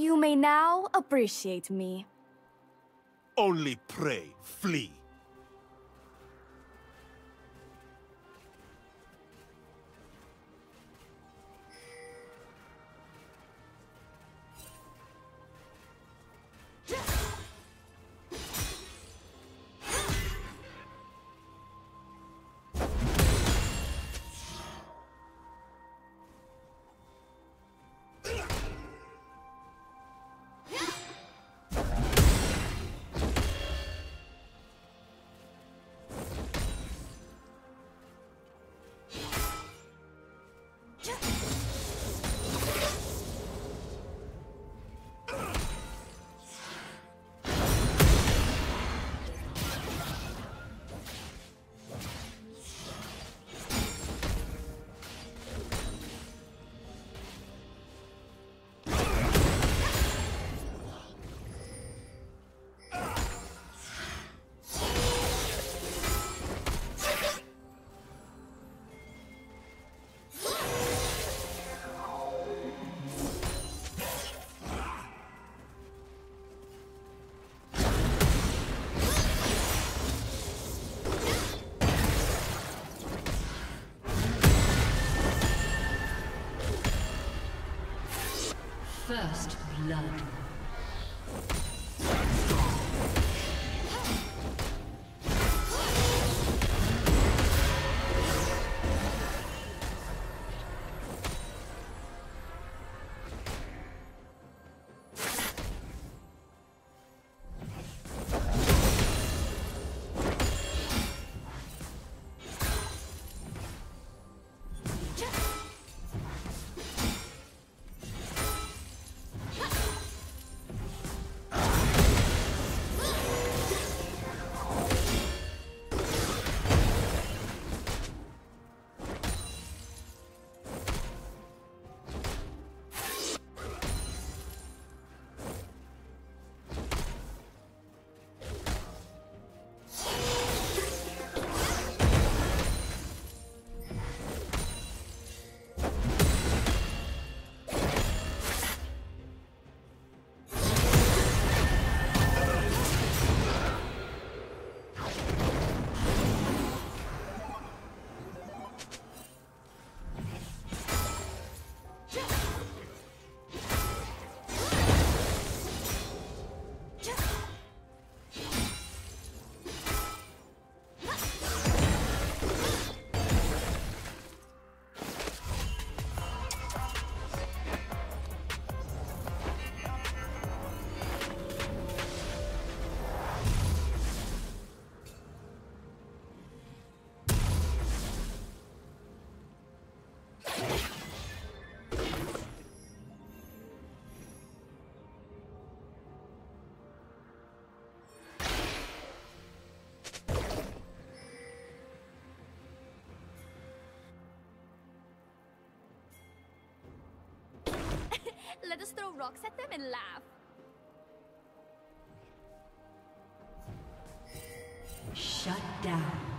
You may now appreciate me. Only pray, flee. First blood. Let us throw rocks at them and laugh. Shut down.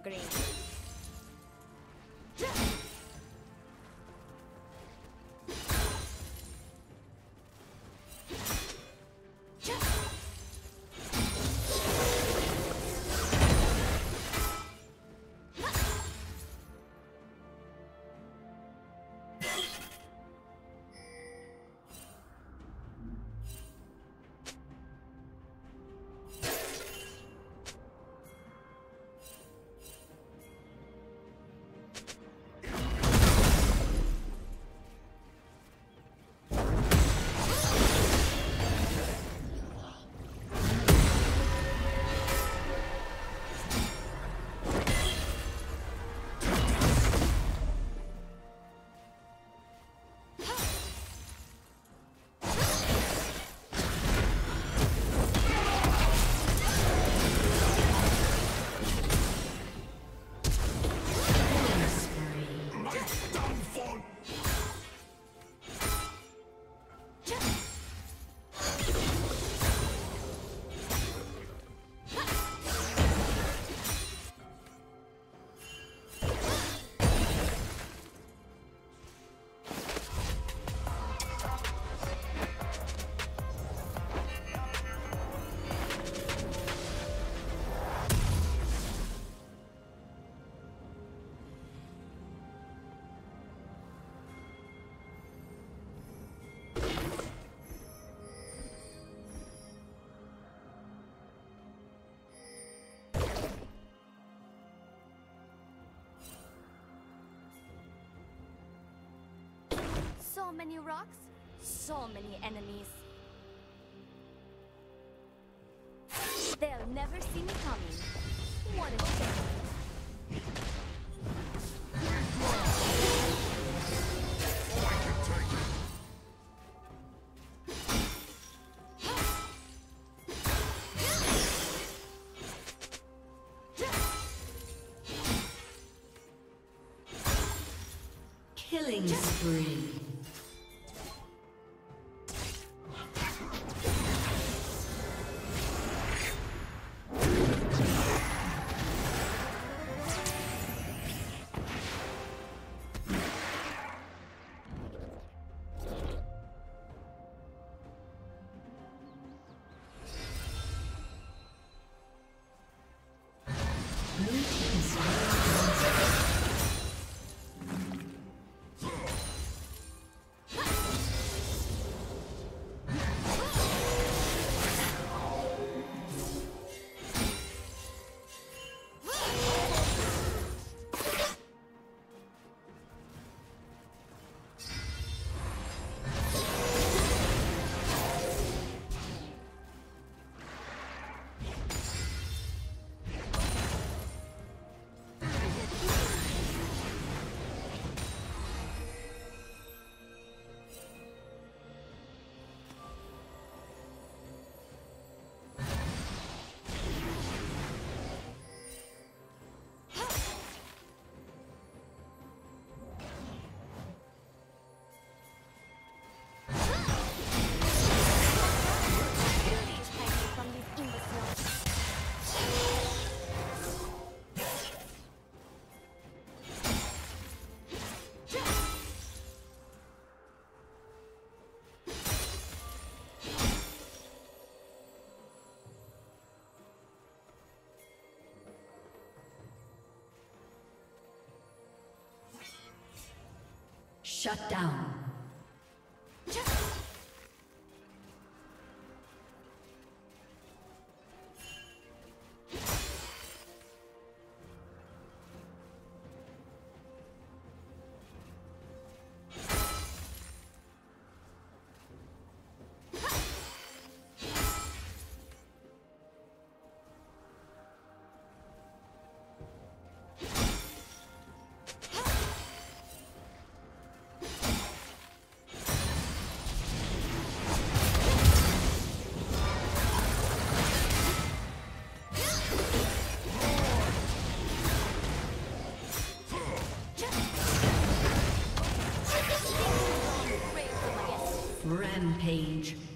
Green. So many rocks, so many enemies. They'll never see me coming. What a shame. Killing spree. Shut down. Essence.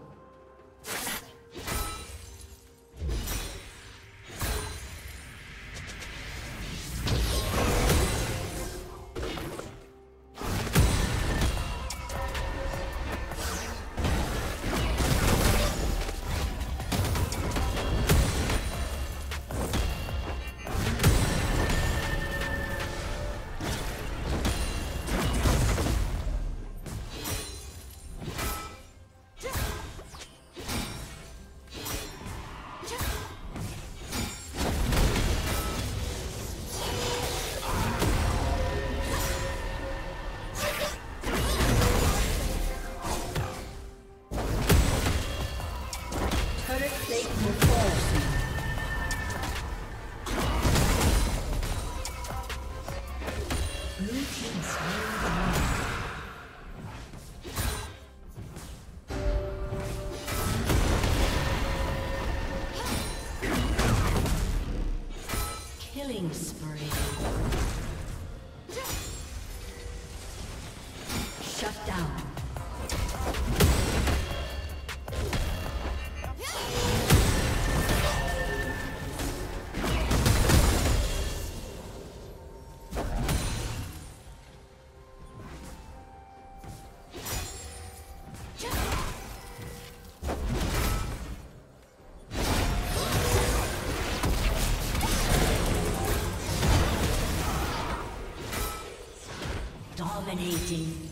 Killing spree. Dominating.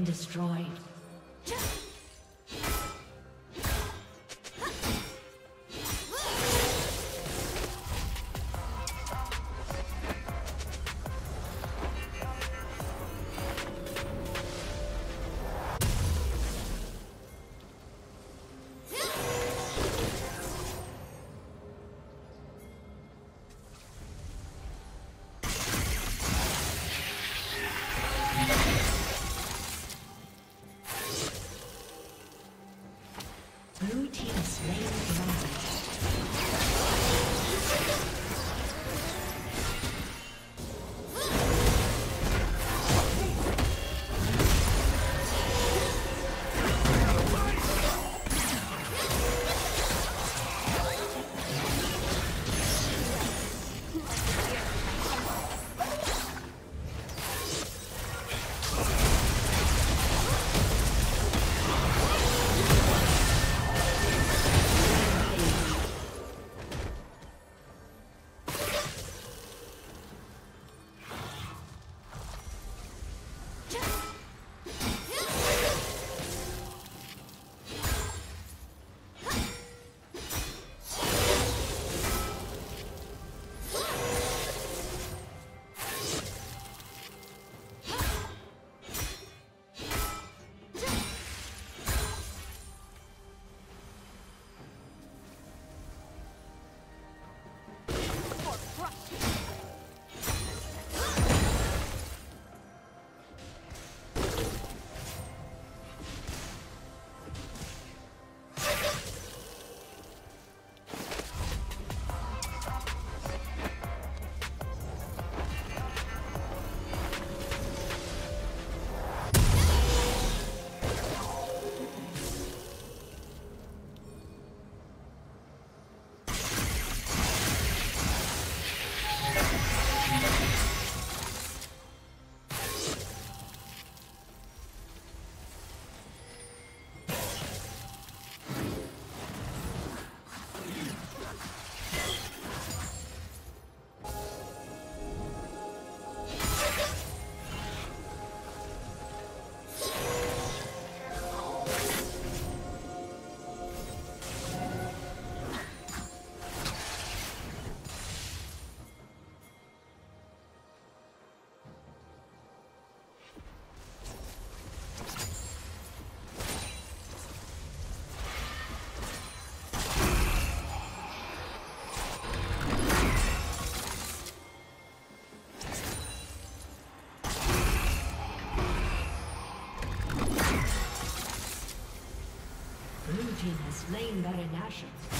Been destroyed. Baron Nashor.